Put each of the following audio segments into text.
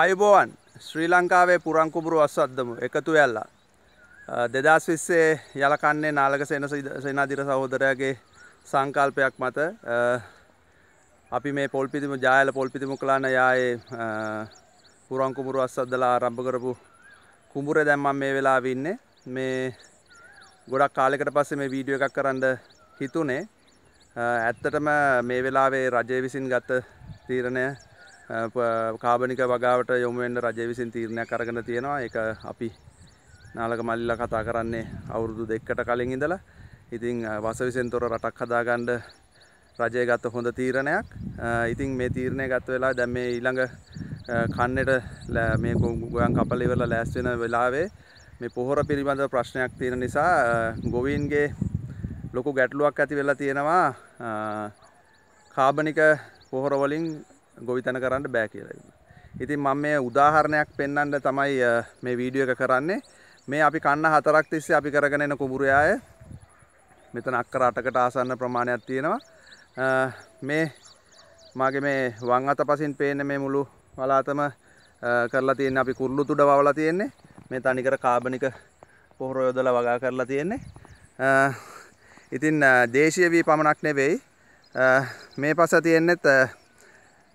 ආයුබෝවන් ශ්‍රී ලංකාවේ පුරංකුබුරු අස්වද්දමු එකතු වෙල්ලා දෙදස් විස්සේ යලකන්නේ නාලක සෙන සෙනදිර සහෝදරයාගේ සංකල්පයක් මත. අපි මේ පොල්පිතිම ජායල පොල්පිතිමු කලාන යායේ පුරංකුමුරු අස්වද්දලා ආරම්භ කරපු කුඹුරේ දැන් මම මේ වෙලාවෙ ඉන්නේ. මේ ගොඩක් කාලයකට පස්සේ මේ වීඩියෝ එකක් කරන්න හිතුනේ. ඇත්තටම මේ වෙලාවේ රජය විසින් ගත තීරණය කාබනික වගාවට යොමු වෙන්න රජය විසින් තීරණයක් අරගෙන තියෙනවා. ඒක අපි නාලක මල්ලිලා කතා කරන්නේ අවුරුදු දෙකකට කලින් ඉඳලා. ඉතින් වසවිසෙන් තොර රටක් හදාගන්න රජය ගත්ත හොඳ තීරණයක්. ඉතින් මේ තීරණය ගත්ත වෙලාවේ දැන් මේ ඊළඟ කන්නට මේ ගොයන් කපල ඉවරලා ලෑස්ති වෙන වෙලාවේ මේ පොහොර පිළිබඳව ප්‍රශ්නයක් තියෙන නිසා ගොවීන්ගේ ලොකු ගැටලුවක් ඇති වෙලා තියෙනවා කාබනික පොහොර වලින් ගොවිතැන කරන්න බෑ කියලා. ඉතින් මම මේ උදාහරණයක් පෙන්වන්න තමයි මේ වීඩියෝ එක කරන්නේ. මේ අපි කන්න හතරක් තිස්සේ අපි කරගෙන එන කුඹුරයාය මෙතන අක්කර 8කට ආසන්න ප්‍රමාණයක් තියෙනවා. මේ මගේ මේ වම් අත පසින් පේන්නේ මේ මුළු වලාතම කරලා තියෙන්නේ අපි කුරුළු තුඩ වවලා තියෙන්නේ. මේ තනිකර කාබනික පොහොර යොදලා වගා කරලා තියෙන්නේ. ඉතින් දේශීය වී පමණක් නෙවෙයි මේ පස තියෙන්නේත්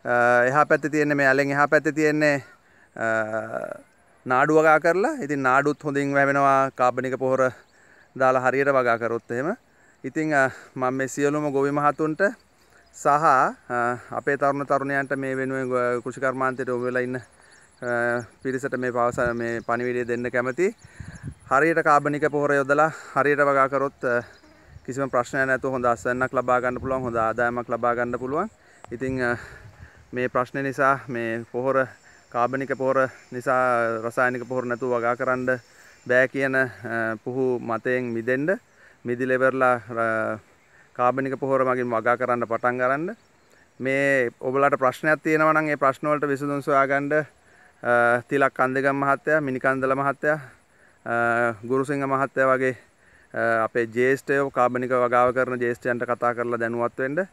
එහා පැත්තේ තියෙන්නේ මේ ඇලෙන් එහා පැත්තේ තියෙන්නේ නාඩු වගා කරලා. ඉතින් නාඩුත් හොඳින් වැවෙනවා කාබනික පොහොර දාලා හරියට වගා කරොත් එහෙම. ඉතින් මම මේ සියලුම ගොවි මහතුන්ට සහ අපේ තරුණ තරුණයන්ට මේ වෙනුවෙන් කෘෂිකර්මාන්තයට යොමු වෙලා ඉන්න පිරිසට මේ පවස මේ පණිවිඩය දෙන්න කැමති. හරියට කාබනික පොහොර යොදලා හරියට වගා කරොත් කිසිම ප්‍රශ්නයක් නැතුව හොඳ අස්වැන්නක් ලබා ගන්න පුළුවන් හොඳ ආදායමක් ලබා ගන්න පුළුවන්. ඉතින් මේ ප්‍රශ්න නිසා මේ පොහොර කාබනික පොහොර නිසා රසායනික පොහොර නැතුව වගා කරන්න බෑ කියන පුහු මතයෙන් මිදෙන්න මිදිලෙවරලා කාබනික පොහොර මගින් වගා කරන්න පටන් ගන්න මේ ඔබලට ප්‍රශ්නයක් තියෙනවා නම් ඒ ප්‍රශ්න වලට විසඳුම් සොයාගන්න තිලක් කන්දගම් මහත්තයා මිනිකන්දල මහත්තයා ගුරුසිංහ මහත්තයා වගේ අපේ ජේෂ්ඨයෝ කාබනික වගාව කරන ජේෂ්ඨයන්ට කතා කරලා දැනුවත් වෙන්න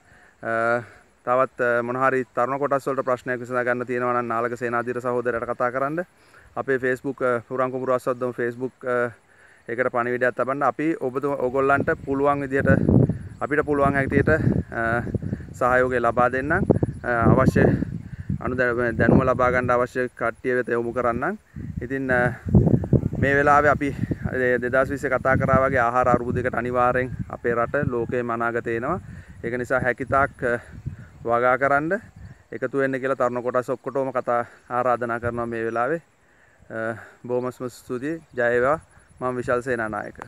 තවත් මොනහරි තරුණ කොටස් වලට ප්‍රශ්නයක් විසඳා ගන්න තියෙනවා නම් නාලක සේනාධීර සහෝදරයට කතා කරන්න. අපේ Facebook පුරන් කුඹුර අස්වද්දම Facebook එකට පණිවිඩයක් තබන්න. අපි ඔබ ඔයගොල්ලන්ට පුළුවන් විදිහට අපිට පුළුවන් හැටියට සහයෝගය ලබා දෙන්නම්. අවශ්‍ය අනු දැනුම ලබා ගන්න අවශ්‍ය කට්ටිය වෙත යොමු කරන්නම්. ඉතින් මේ වෙලාවේ අපි 2020 කතා කරා වගේ ආහාර අර්බුදයකට අනිවාර්යෙන් අපේ රට ලෝකයේ මනාගත එනවා. ඒක නිසා හැකිතාක් වගා කරන්න එකතු වෙන්න කියලා තරුණ කොටස් ඔක්කොටම කතා ආරාධනා කරනවා මේ වෙලාවේ. බොහොම ස්තුතියි. ජය වේවා. මම විශාල් සේනානායක.